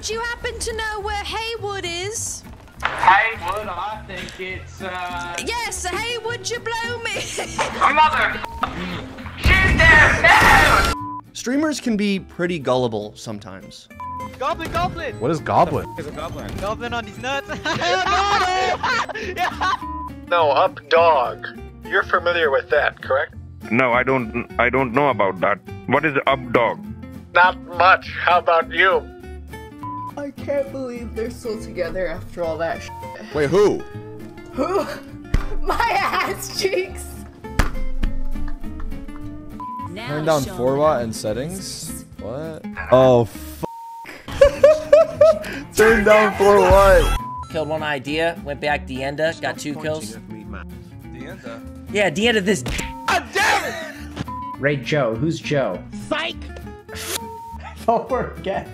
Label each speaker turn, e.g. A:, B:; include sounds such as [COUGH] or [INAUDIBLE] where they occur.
A: would you happen to know where Haywood is?
B: Haywood, I think it's, uh...
A: Yes, Haywood, you blow me.
B: Mother... Shoot them now!
C: Streamers can be pretty gullible sometimes.
D: Goblin, goblin!
E: What is goblin?
D: It's a goblin. Goblin on these nuts. [LAUGHS]
F: No, up dog. You're familiar with that, correct?
G: No, I don't. I don't know about that. What is up dog?
F: Not much. How about you?
H: I can't believe they're still together after all that sh
C: Wait, who?
H: Who? [LAUGHS] My ass cheeks!
E: Turn down 4 watt and settings? What? Oh, f [LAUGHS] Turn down 4 watt!
I: Killed one idea, went back Dienda, got two kills. Dienda? Yeah, Dienda this. Damn it!
J: Ray Joe. Who's Joe?
D: Psych! [LAUGHS]
J: Don't forget.